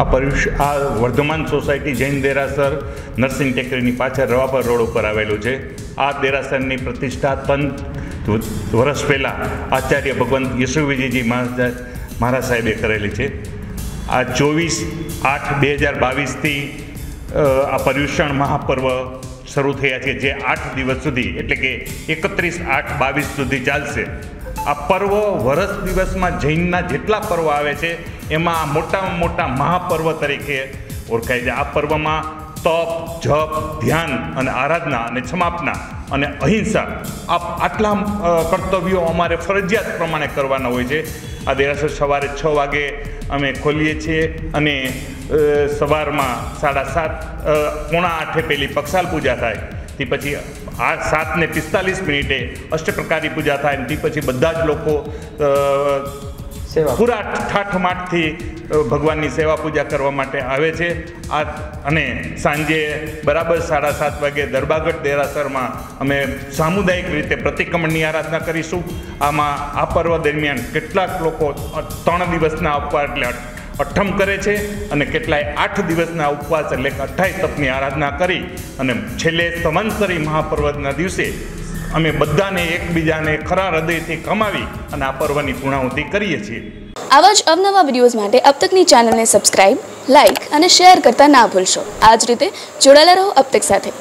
આ પર્યુષ આ વર્ધમાન સોસાયટી જૈન દેરાસર નરસિંહ ટેકરીની પાછળ રવાપર રોડ ઉપર આવેલું છે. આ દેરાસરની પ્રતિષ્ઠા તંત વર્ષ પહેલાં આચાર્ય ભગવંત યશુવિજયજી મહારાજ મહારાજ સાહેબે કરેલી છે. આ ચોવીસ આઠ બે હજાર બાવીસથી આ પર્યુષણ મહાપર્વ શરૂ થયા છે, જે આઠ દિવસ સુધી, એટલે કે એકત્રીસ આઠ બાવીસ સુધી ચાલશે. આ પર્વ વરસ દિવસમાં જૈનના જેટલા પર્વ આવે છે એમાં મોટામાં મોટા મહાપર્વ તરીકે ઓળખાય છે. આ પર્વમાં તપ, જપ, ધ્યાન અને આરાધના અને ક્ષમાપના અને અહિંસા આ આટલા કર્તવ્યો અમારે ફરજિયાત પ્રમાણે કરવાના હોય છે. આ દેરાસર સવારે છ વાગે અમે ખોલીએ છીએ અને સવારમાં સાડા સાત પોણા આઠે પહેલી પક્ષાલ પૂજા થાય. તે પછી આ સાતને પિસ્તાલીસ મિનિટે અષ્ટપ્રકારી પૂજા થાય તે પછી બધા જ લોકો પૂરા ઠાઠમાઠથી ભગવાનની સેવા પૂજા કરવા માટે આવે છે. આ અને સાંજે બરાબર સાડા સાત વાગે દરબાગઢ દેરાસરમાં અમે સામુદાયિક રીતે પ્રતિક્રમણની આરાધના કરીશું. આમાં આ પર્વ દરમિયાન કેટલાક લોકો ત્રણ દિવસના ઉપવાસ એટલે અઠમ કરે છે અને કેટલાય આઠ દિવસના ઉપવાસ એટલે કે અઠ્ઠાઈ તપની આરાધના કરી અને છેલ્લે સંવંસરી મહાપર્વના દિવસે અમે બધાને એકબીજાને ખરા હૃદયથી કમાવી અને આ પર્વની પૂર્ણાહુતિ કરીએ છીએ. આવા જ અવનવા વિડીયોઝ માટે અપતકની ચેનલને સબસ્ક્રાઇબ લાઇક અને શેર કરતા ના ભૂલશો. આ જ રીતે જોડાયેલા રહો અબ સાથે.